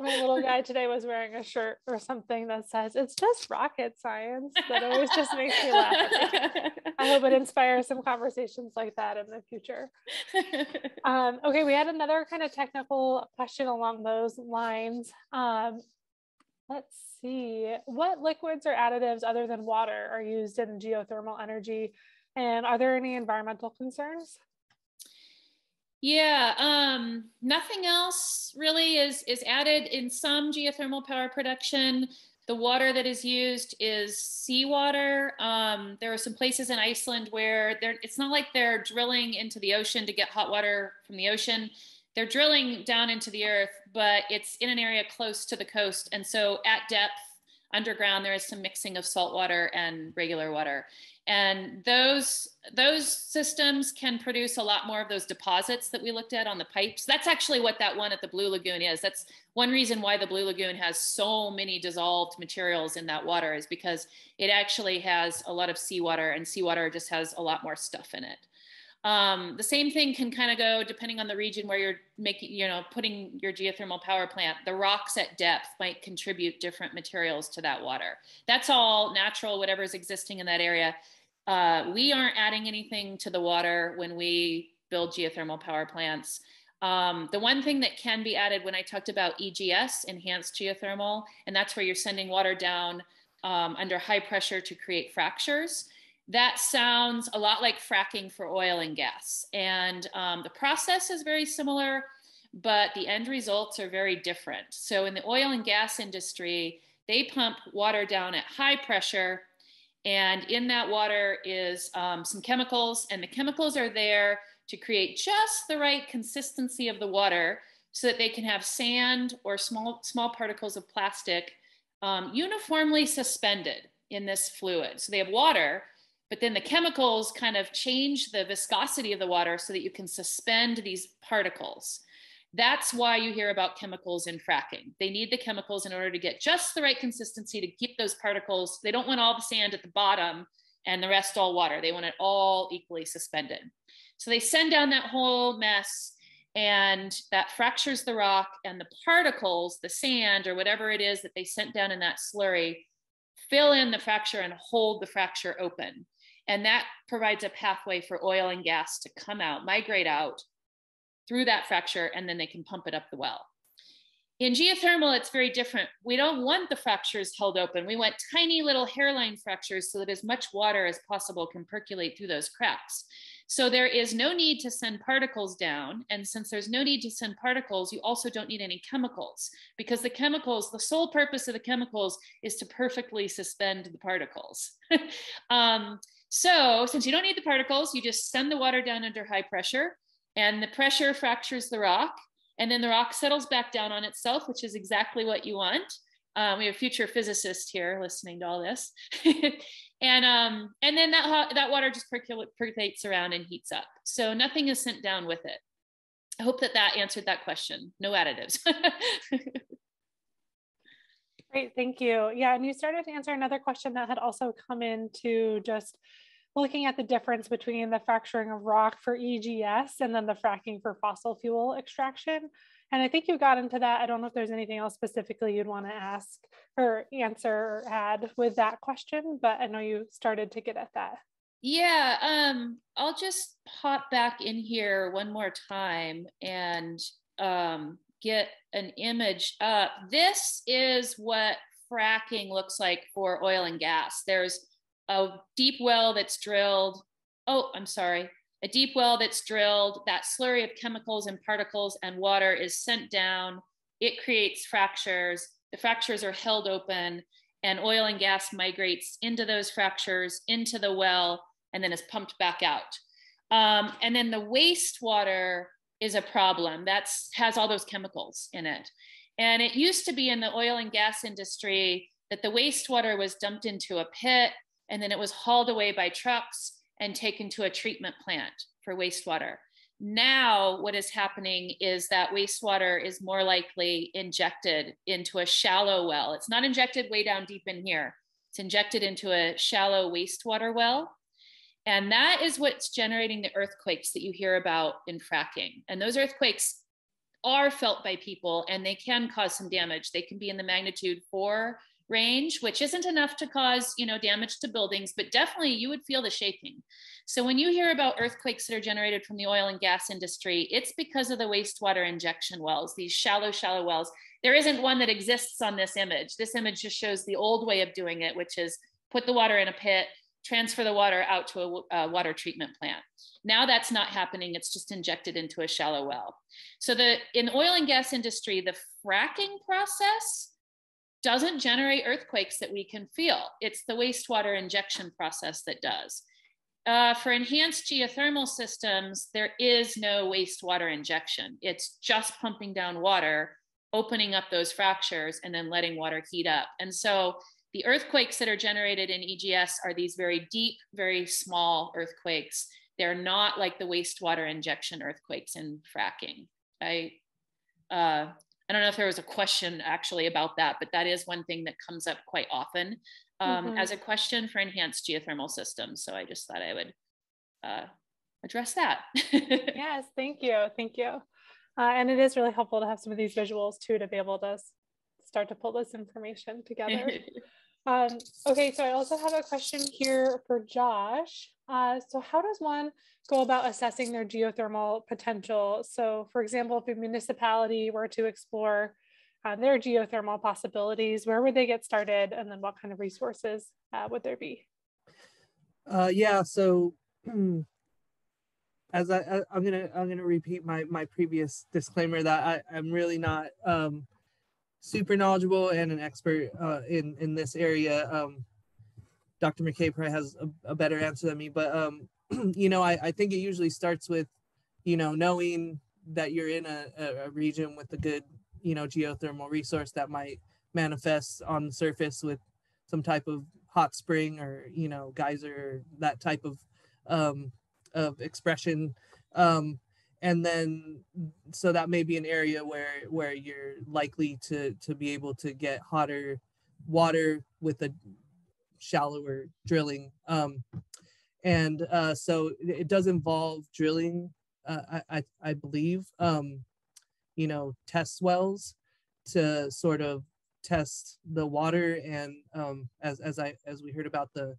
My little guy today was wearing a shirt or something that says it's just rocket science. That always just makes me laugh. I hope it inspires some conversations like that in the future. Um, okay, we had another kind of technical question along those lines. Um, let's see, what liquids or additives other than water are used in geothermal energy? And are there any environmental concerns? Yeah, um, nothing else really is is added in some geothermal power production. The water that is used is seawater. Um, there are some places in Iceland where it's not like they're drilling into the ocean to get hot water from the ocean. They're drilling down into the earth, but it's in an area close to the coast. And so at depth, underground there is some mixing of salt water and regular water. And those those systems can produce a lot more of those deposits that we looked at on the pipes. That's actually what that one at the blue lagoon is. That's one reason why the blue lagoon has so many dissolved materials in that water is because it actually has a lot of seawater and seawater just has a lot more stuff in it um, the same thing can kind of go depending on the region where you're making, you know, putting your geothermal power plant. The rocks at depth might contribute different materials to that water. That's all natural, whatever is existing in that area. Uh, we aren't adding anything to the water when we build geothermal power plants. Um, the one thing that can be added when I talked about EGS, enhanced geothermal, and that's where you're sending water down um, under high pressure to create fractures that sounds a lot like fracking for oil and gas. And um, the process is very similar, but the end results are very different. So in the oil and gas industry, they pump water down at high pressure. And in that water is um, some chemicals, and the chemicals are there to create just the right consistency of the water so that they can have sand or small, small particles of plastic um, uniformly suspended in this fluid. So they have water, but then the chemicals kind of change the viscosity of the water so that you can suspend these particles. That's why you hear about chemicals in fracking. They need the chemicals in order to get just the right consistency to keep those particles. They don't want all the sand at the bottom and the rest all water. They want it all equally suspended. So they send down that whole mess and that fractures the rock and the particles, the sand or whatever it is that they sent down in that slurry, fill in the fracture and hold the fracture open. And that provides a pathway for oil and gas to come out, migrate out through that fracture, and then they can pump it up the well. In geothermal, it's very different. We don't want the fractures held open. We want tiny little hairline fractures so that as much water as possible can percolate through those cracks. So there is no need to send particles down. And since there's no need to send particles, you also don't need any chemicals because the chemicals, the sole purpose of the chemicals is to perfectly suspend the particles. um, so since you don't need the particles, you just send the water down under high pressure and the pressure fractures the rock and then the rock settles back down on itself, which is exactly what you want. Um, we have future physicist here listening to all this. and um, and then that, that water just percolates around and heats up. So nothing is sent down with it. I hope that that answered that question. No additives. Great, thank you. Yeah, and you started to answer another question that had also come into just looking at the difference between the fracturing of rock for EGS and then the fracking for fossil fuel extraction. And I think you got into that. I don't know if there's anything else specifically you'd want to ask or answer or add with that question, but I know you started to get at that. Yeah, um, I'll just pop back in here one more time and um, get an image up. This is what fracking looks like for oil and gas. There's a deep well that's drilled. Oh, I'm sorry. A deep well that's drilled, that slurry of chemicals and particles and water is sent down. It creates fractures. The fractures are held open, and oil and gas migrates into those fractures, into the well, and then is pumped back out. Um, and then the wastewater is a problem. That's has all those chemicals in it. And it used to be in the oil and gas industry that the wastewater was dumped into a pit and then it was hauled away by trucks and taken to a treatment plant for wastewater. Now, what is happening is that wastewater is more likely injected into a shallow well. It's not injected way down deep in here, it's injected into a shallow wastewater well. And that is what's generating the earthquakes that you hear about in fracking. And those earthquakes are felt by people and they can cause some damage. They can be in the magnitude four range, which isn't enough to cause, you know, damage to buildings, but definitely you would feel the shaking. So when you hear about earthquakes that are generated from the oil and gas industry, it's because of the wastewater injection wells, these shallow, shallow wells. There isn't one that exists on this image. This image just shows the old way of doing it, which is put the water in a pit, transfer the water out to a, a, water treatment plant. Now that's not happening. It's just injected into a shallow well. So the in oil and gas industry, the fracking process doesn't generate earthquakes that we can feel. It's the wastewater injection process that does. Uh, for enhanced geothermal systems, there is no wastewater injection. It's just pumping down water, opening up those fractures, and then letting water heat up. And so the earthquakes that are generated in EGS are these very deep, very small earthquakes. They're not like the wastewater injection earthquakes in fracking. I, uh, I don't know if there was a question actually about that, but that is one thing that comes up quite often um, mm-hmm. as a question for enhanced geothermal systems. So I just thought I would uh, address that. yes, thank you. Thank you. Uh, and it is really helpful to have some of these visuals too to be able to start to pull this information together. um, okay, so I also have a question here for Josh. Uh, so how does one go about assessing their geothermal potential? So for example, if a municipality were to explore uh, their geothermal possibilities, where would they get started? And then what kind of resources uh, would there be? Uh, yeah, so as I, I am gonna I'm gonna repeat my my previous disclaimer that I I'm really not um, super knowledgeable and an expert uh, in in this area. Um, Dr. McKay probably has a, a, better answer than me, but um, you know I I think it usually starts with you know knowing that you're in a, a region with a good you know geothermal resource that might manifest on the surface with some type of hot spring or you know geyser that type of um, of expression um, and then so that may be an area where where you're likely to to be able to get hotter water with a shallower drilling um, and uh, so it does involve drilling uh, I, I believe um, you know test wells to sort of test the water and um, as as I as we heard about the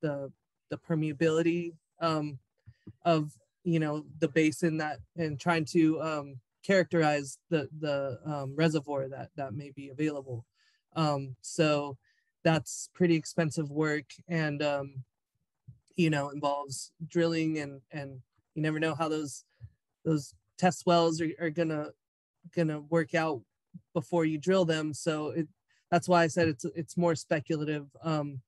the the permeability um, of you know the basin that and trying to um, characterize the the um, reservoir that that may be available. Um, so that's pretty expensive work and um, you know involves drilling and and you never know how those those test wells are, are gonna gonna work out before you drill them. So it that's why I said it's it's more speculative um,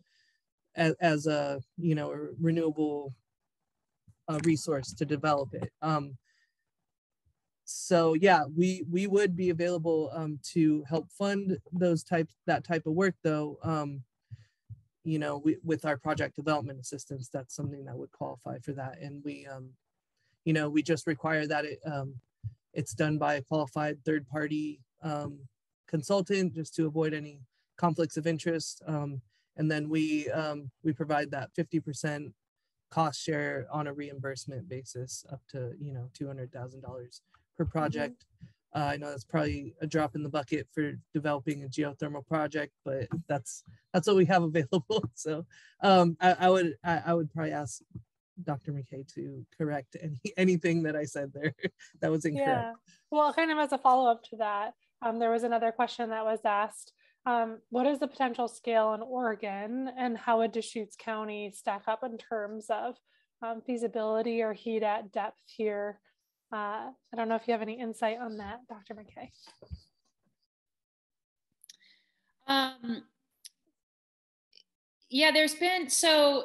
as, as a you know a renewable uh, resource to develop it. Um, so yeah, we we would be available um, to help fund those types that type of work though. Um, you know, we, with our project development assistance, that's something that would qualify for that. And we, um, you know, we just require that it um, it's done by a qualified third party um, consultant just to avoid any conflicts of interest. Um, and then we um, we provide that 50% cost share on a reimbursement basis up to you know $200,000 per mm-hmm. project. Mm-hmm. Uh, I know that's probably a drop in the bucket for developing a geothermal project, but that's that's what we have available. So um, I, I, would I, I, would probably ask Dr. McKay to correct any anything that I said there that was incorrect. Yeah. Well, kind of as a follow up to that, um, there was another question that was asked. Um, what is the potential scale in Oregon and how would Deschutes County stack up in terms of um, feasibility or heat at depth here? Uh, I don't know if you have any insight on that, Dr. McKay. Um, yeah, there's been, so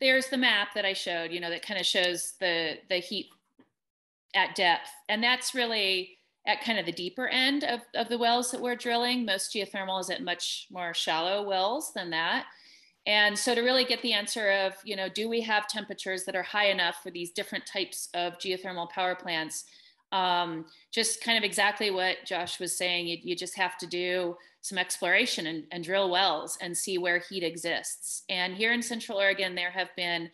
there's the map that I showed, you know, that kind of shows the, the heat at depth. And that's really, at kind of the deeper end of, of the wells that we're drilling. Most geothermal is at much more shallow wells than that. And so to really get the answer of, you know, do we have temperatures that are high enough for these different types of geothermal power plants? Um, just kind of exactly what Josh was saying, you, you just have to do some exploration and, and drill wells and see where heat exists. And here in Central Oregon, there have been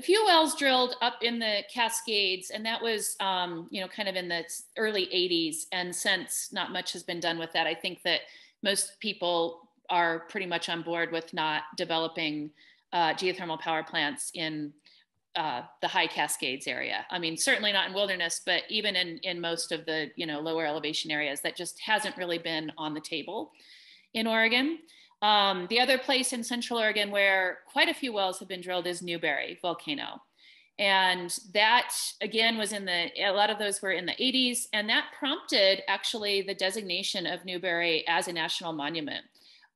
a few wells drilled up in the Cascades, and that was, um, you know, kind of in the early 80s. And since not much has been done with that, I think that most people are pretty much on board with not developing uh, geothermal power plants in uh, the high Cascades area. I mean, certainly not in wilderness, but even in, in most of the, you know, lower elevation areas, that just hasn't really been on the table in Oregon. Um, the other place in Central Oregon where quite a few wells have been drilled is Newberry Volcano. And that again was in the, a lot of those were in the 80s. And that prompted actually the designation of Newberry as a national monument.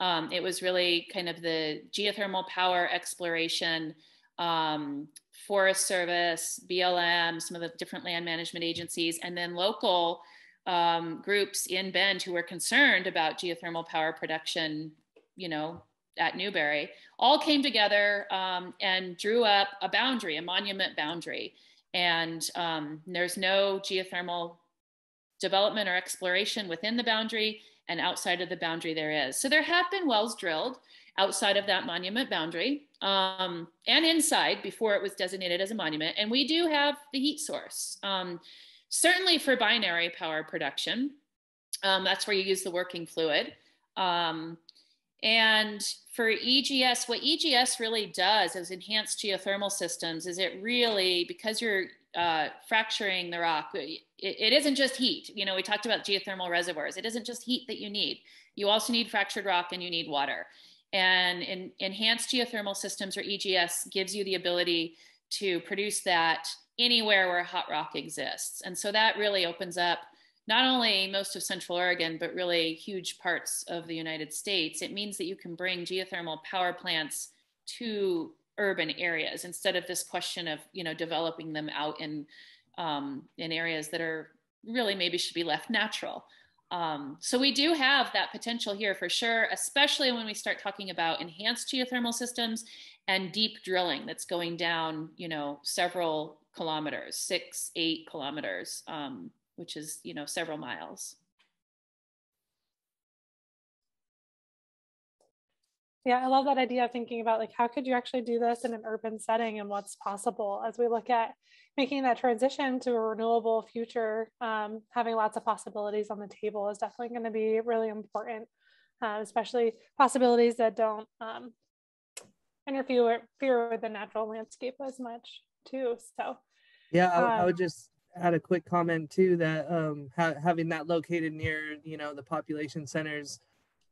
Um, it was really kind of the geothermal power exploration, um, Forest Service, BLM, some of the different land management agencies, and then local um, groups in Bend who were concerned about geothermal power production you know, at Newberry, all came together um, and drew up a boundary, a monument boundary. And um, there's no geothermal development or exploration within the boundary, and outside of the boundary there is. So there have been wells drilled outside of that monument boundary um, and inside before it was designated as a monument. And we do have the heat source, um, certainly for binary power production. Um, that's where you use the working fluid. Um, and for EGS, what EGS really does is enhanced geothermal systems is it really, because you're uh, fracturing the rock, it, it isn't just heat. You know, we talked about geothermal reservoirs. It isn't just heat that you need. You also need fractured rock and you need water. And in, enhanced geothermal systems or EGS gives you the ability to produce that anywhere where hot rock exists. And so that really opens up not only most of Central Oregon, but really huge parts of the United States, it means that you can bring geothermal power plants to urban areas instead of this question of you know developing them out in um, in areas that are really maybe should be left natural. Um, so we do have that potential here for sure, especially when we start talking about enhanced geothermal systems and deep drilling that's going down, you know, several kilometers, six, eight kilometers. Um, which is, you know, several miles. Yeah, I love that idea of thinking about like how could you actually do this in an urban setting and what's possible as we look at making that transition to a renewable future. Um, having lots of possibilities on the table is definitely going to be really important, uh, especially possibilities that don't um, interfere with the natural landscape as much too. So, yeah, I, um, I would just add a quick comment too that um, ha- having that located near you know the population centers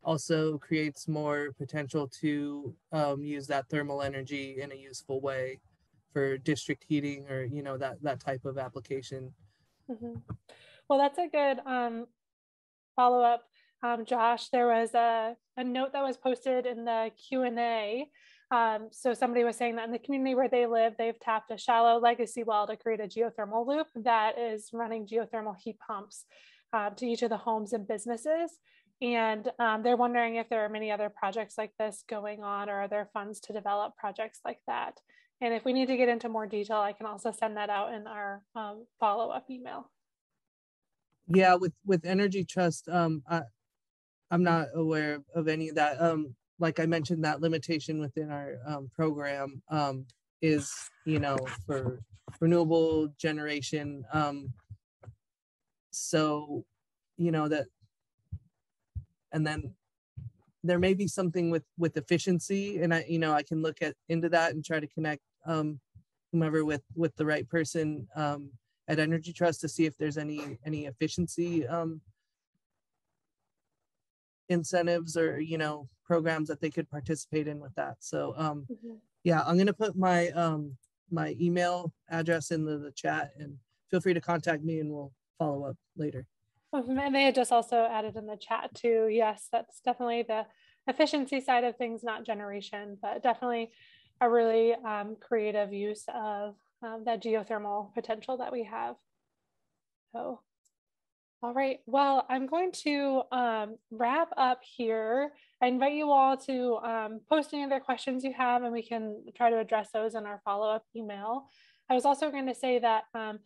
also creates more potential to um, use that thermal energy in a useful way for district heating or you know that that type of application. Mm-hmm. Well, that's a good um, follow up, um, Josh. There was a, a note that was posted in the Q and A um, so somebody was saying that in the community where they live, they've tapped a shallow legacy well to create a geothermal loop that is running geothermal heat pumps uh, to each of the homes and businesses. And um, they're wondering if there are many other projects like this going on or are there funds to develop projects like that? And if we need to get into more detail, I can also send that out in our um, follow-up email. Yeah, with with Energy Trust, um, I, I'm not aware of any of that. Um, like I mentioned, that limitation within our um, program um, is, you know, for renewable generation. Um, so, you know, that, and then there may be something with with efficiency, and I, you know, I can look at into that and try to connect um, whomever with with the right person um, at Energy Trust to see if there's any any efficiency um, incentives or you know programs that they could participate in with that. So um mm-hmm. yeah i'm going to put my um my email address in the, the chat and feel free to contact me and we'll follow up later. And they had just also added in the chat too. Yes that's definitely the efficiency side of things not generation but definitely a really um, creative use of um, that geothermal potential that we have. So all right. Well, I'm going to um, wrap up here. I invite you all to um, post any other questions you have, and we can try to address those in our follow up email. I was also going to say that um,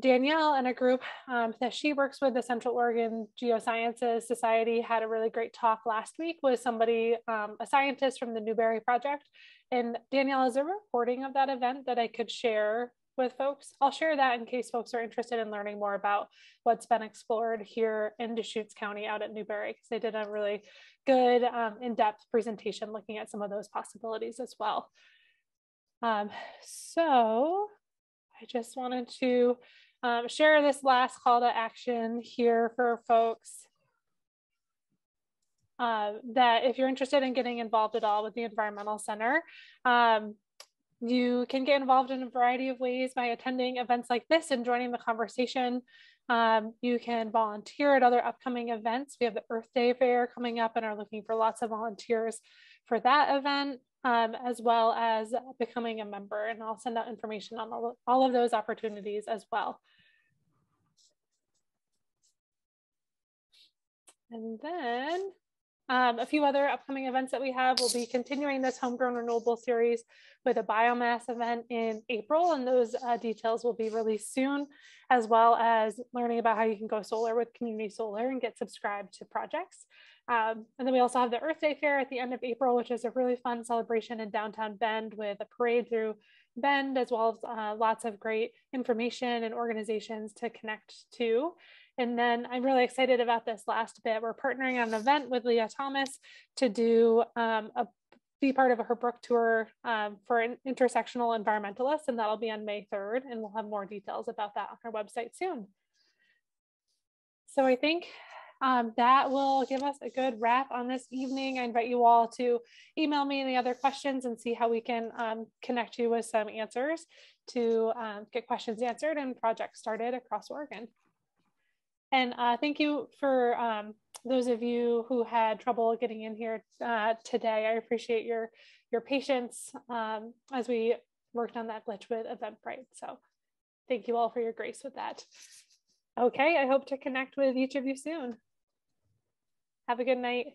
Daniele and a group um, that she works with, the Central Oregon Geosciences Society, had a really great talk last week with somebody, um, a scientist from the Newberry Project. And Daniele, is a recording of that event that I could share with folks. I'll share that in case folks are interested in learning more about what's been explored here in Deschutes County out at Newberry, because they did a really good um, in-depth presentation looking at some of those possibilities as well. Um, so I just wanted to um, share this last call to action here for folks. Uh, that if you're interested in getting involved at all with the Environmental Center, um, you can get involved in a variety of ways by attending events like this and joining the conversation. Um, you can volunteer at other upcoming events. We have the Earth Day Fair coming up and are looking for lots of volunteers for that event, um, as well as becoming a member. And I'll send out information on all, all of those opportunities as well. And then Um, a few other upcoming events that we have will be continuing this homegrown renewable series with a biomass event in April, and those uh, details will be released soon, as well as learning about how you can go solar with community solar and get subscribed to projects. Um, and then we also have the Earth Day Fair at the end of April, which is a really fun celebration in downtown Bend with a parade through Bend, as well as uh, lots of great information and organizations to connect to. And then I'm really excited about this last bit. We're partnering on an event with Leah Thomas to do um, a be part of her book tour um, for an intersectional environmentalist, and that'll be on May 3rd, and we'll have more details about that on our website soon. So I think um, that will give us a good wrap on this evening. I invite you all to email me any other questions and see how we can um, connect you with some answers to um, get questions answered and projects started across Oregon. And uh, thank you for um, those of you who had trouble getting in here uh, today. I appreciate your your patience um, as we worked on that glitch with Eventbrite. So thank you all for your grace with that. Okay, I hope to connect with each of you soon. Have a good night.